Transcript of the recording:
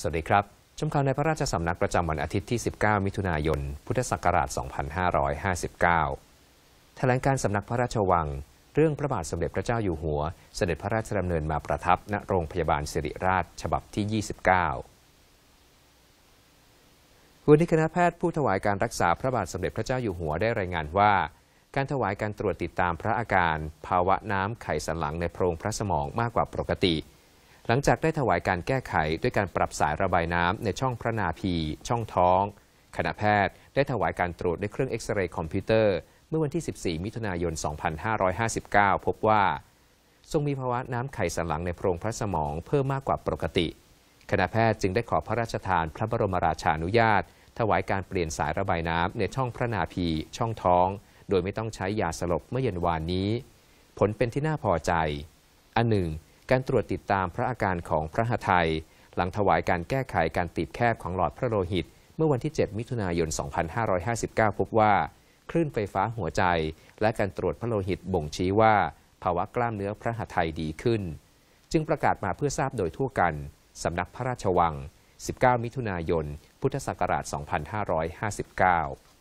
สวัสดีครับ ชมข่าวในพระราชสำนักประจำวันอาทิตย์ที่ 19 มิถุนายน พุทธศักราช 2559 แถลงการสำนักพระราชวัง เรื่องพระบาทสมเด็จพระเจ้าอยู่หัว เสด็จพระราชดำเนินมาประทับณโรงพยาบาลสิริราช ฉบับที่ 29 วันนี้คณะแพทย์ผู้ถวายการรักษาพระบาทสมเด็จพระเจ้าอยู่หัวได้รายงานว่า การถวายการตรวจติดตามพระอาการ ภาวะน้ำไขสันหลังในโพรงพระสมองมากกว่าปกติ หลังจากได้ถวายการแก้ไขด้วยการปรับสายระบายน้ำในช่องพระนาภีช่องท้อง คณะแพทย์ได้ถวายการตรวจด้วยเครื่องเอ็กซเรย์คอมพิวเตอร์ เมื่อวันที่ 14 มิถุนายน 2559 พบว่า ทรงมีภาวะน้ำไขสันหลังในโพรงพระสมองเพิ่มมากกว่าปกติ คณะแพทย์จึงได้ขอพระราชทานพระบรมราชานุญาต ถวายการเปลี่ยนสายระบายน้ำในช่องพระนาภีช่องท้อง โดยไม่ต้องใช้ยาสลบเมื่อเย็นวานนี้ ผลเป็นที่น่าพอใจ อันหนึ่ง การตรวจติดตามพระอาการของพระหทัย หลังถวายการแก้ไขการตีบแคบของหลอดพระโลหิต เมื่อวันที่ 7 มิถุนายน 2559 พบว่า คลื่นไฟฟ้าหัวใจ และการตรวจพระโลหิตบ่งชี้ว่า ภาวะกล้ามเนื้อพระหทัยดีขึ้น จึงประกาศมาเพื่อทราบโดยทั่วกันสำนักพระราชวัง 19 มิถุนายน พุทธศักราช 2559